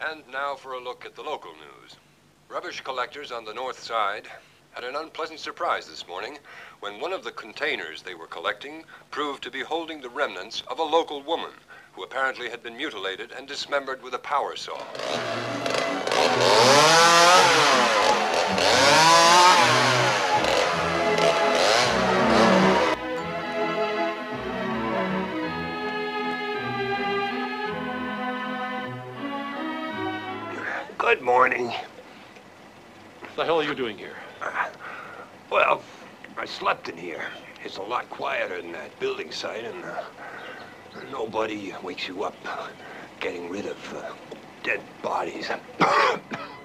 And now for a look at the local news. Rubbish collectors on the north side had an unpleasant surprise this morning when one of the containers they were collecting proved to be holding the remnants of a local woman who apparently had been mutilated and dismembered with a power saw. Good morning. What the hell are you doing here? Well, I slept in here. It's a lot quieter than that building site, and uh, nobody wakes you up uh, getting rid of uh, dead bodies.